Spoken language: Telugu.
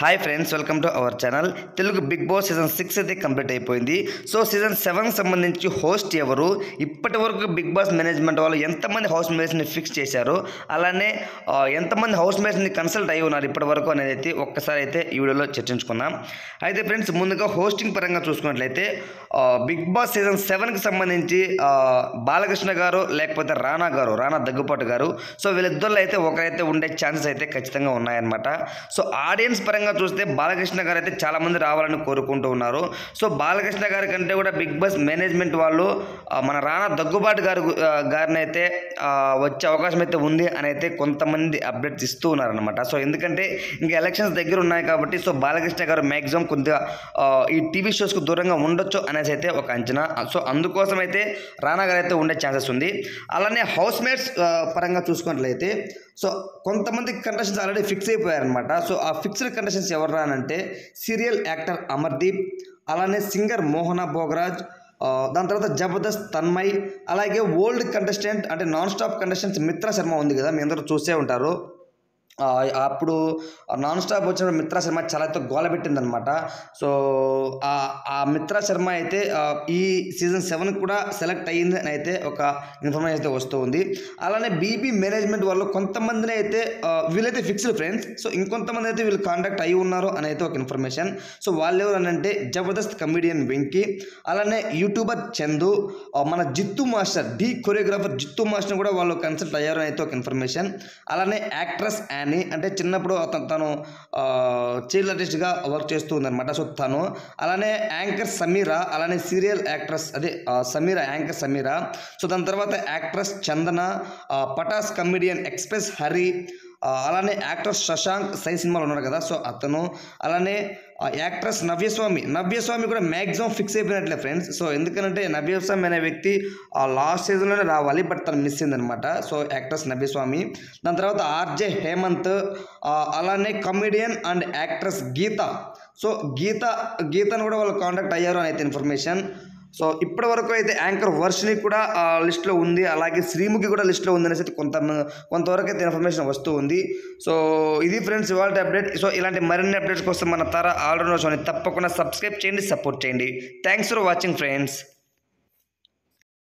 Hi friends welcome to our channel Telugu Bigg Boss season six అయితే కంప్లీట్ అయిపోయింది. సో సీజన్ సెవెన్ సంబంధించి హోస్ట్ ఎవరు? ఇప్పటి వరకు బిగ్ బాస్ మేనేజ్మెంట్ వాళ్ళు ఎంతమంది హౌస్ మేట్స్ని ఫిక్స్ చేశారు? అలానే ఎంతమంది హౌస్ మేట్స్ని కన్సల్ట్ అయి ఉన్నారు ఇప్పటి వరకు అనేది అయితే ఒక్కసారి అయితే ఈ వీడియోలో చర్చించుకుందాం. అయితే ఫ్రెండ్స్ ముందుగా హోస్టింగ్ పరంగా చూసుకున్నట్లయితే బిగ్ బాస్ సీజన్ సెవెన్కి సంబంధించి బాలకృష్ణ గారు లేకపోతే రానా గారు రానా దగ్గుపాటు గారు సో వీళ్ళిద్దరిలో అయితే ఒకరైతే ఉండే ఛాన్సెస్ అయితే ఖచ్చితంగా ఉన్నాయన్నమాట. సో ఆడియన్స్ పరంగా చూస్తే బాలకృష్ణ గారు అయితే చాలామంది రావాలని కోరుకుంటూ ఉన్నారు. సో బాలకృష్ణ గారి కంటే కూడా బిగ్ బాస్ మేనేజ్మెంట్ వాళ్ళు మన రానా దగ్గుబాటు గారు గారిని అయితే వచ్చే అవకాశం అయితే ఉంది అని అయితే కొంతమంది అప్డేట్స్ ఇస్తూ ఉన్నారనమాట సో ఎందుకంటే ఇంకా ఎలక్షన్స్ దగ్గర ఉన్నాయి కాబట్టి సో బాలకృష్ణ గారు మ్యాక్సిమం కొద్దిగా ఈ టీవీ షోస్కు దూరంగా ఉండొచ్చు అనే అనేసి అయితే ఒక అంచనా. సో అందుకోసం అయితే రానా గారు అయితే ఉండే ఛాన్సెస్ ఉంది. అలానే హౌస్ మేట్స్ పరంగా చూసుకున్నట్లయితే సో కొంతమంది కంటెస్టెంట్స్ ఆల్రెడీ ఫిక్స్ అయిపోయారనమాట సో ఆ ఫిక్స్డ్ కంటెస్టెంట్స్ ఎవరు రానంటే సీరియల్ యాక్టర్ అమర్దీప్ అలానే సింగర్ మోహన భోగరాజ్ దాని తర్వాత జబర్దస్త్ తన్మయ్ అలాగే ఓల్డ్ కంటెస్టెంట్ అంటే non stop contestants Mitra Sharma ఉంది కదా మీ అందరూ చూసే ఉంటారు. అప్పుడు నాన్ స్టాప్ వచ్చిన మిత్రా శర్మ చాలా అయితే గోల పెట్టిందనమాట సో ఆ మిత్రా శర్మ అయితే ఈ సీజన్ సెవెన్ కూడా సెలెక్ట్ అయ్యింది అని అయితే ఒక ఇన్ఫర్మేషన్ అయితే వస్తూ ఉంది. అలానే బీబీ మేనేజ్మెంట్ వాళ్ళు కొంతమందిని అయితే వీళ్ళైతే ఫిక్స్డ్ ఫ్రెండ్స్ సో ఇంకొంతమంది అయితే వీళ్ళు కాంటాక్ట్ అయి ఉన్నారు అని అయితే ఒక ఇన్ఫర్మేషన్. సో వాళ్ళు ఎవరు అని అంటే జబర్దస్త్ కమిడియన్ వెంకీ అలానే యూట్యూబర్ చందు మన Jittu master the choreographer Jittu master కూడా వాళ్ళు కన్సల్ట్ అయ్యారు అని అయితే ఒక ఇన్ఫర్మేషన్. అలానే యాక్ట్రెస్ అని అంటే చిన్నప్పుడు అతను తను చైల్డ్ ఆర్టిస్ట్గా వర్క్ చేస్తూ ఉందన్నమాట. సో తను అలానే యాంకర్ సమీరా అలానే సీరియల్ యాక్ట్రెస్ అదే సమీరా యాంకర్ సమీరా. సో దాని తర్వాత actress Chandana Patas comedian express Hari అలానే యాక్టర్ శశాంక్ సై సినిమాలో ఉన్నాడు కదా సో అతను అలానే యాక్ట్రెస్ నవ్యస్వామి. నవ్యస్వామి కూడా మ్యాక్సిమం ఫిక్స్ అయిపోయినట్లే ఫ్రెండ్స్. సో ఎందుకంటే నవ్యస్వామి అనే వ్యక్తి ఆ లాస్ట్ సీజన్లోనే రావాలి బట్ తను మిస్ అయిందనమాట. So actress Navya Swamy. దాని తర్వాత ఆర్జే హేమంత్ అలానే comedian and actress Geetha. So Geetha గీతను కూడా వాళ్ళు కాంటాక్ట్ అయ్యారు అని అయితే ఇన్ఫర్మేషన్. సో ఇప్పటి వరకు అయితే యాంకర్ వర్షిని కూడా ఆ లిస్ట్లో ఉంది అలాగే శ్రీముఖి కూడా లిస్ట్లో ఉంది అనేసి అయితే కొంత కొంతవరకు అయితే ఇన్ఫర్మేషన్ వస్తూ ఉంది. సో ఇది ఫ్రెండ్స్ ఇవాళ అప్డేట్. సో ఇలాంటి మరిన్ని అప్డేట్స్ కోసం మన తర ఆల్రౌండర్ అని తప్పకుండా సబ్స్క్రైబ్ చేయండి సపోర్ట్ చేయండి. Thanks for watching friends.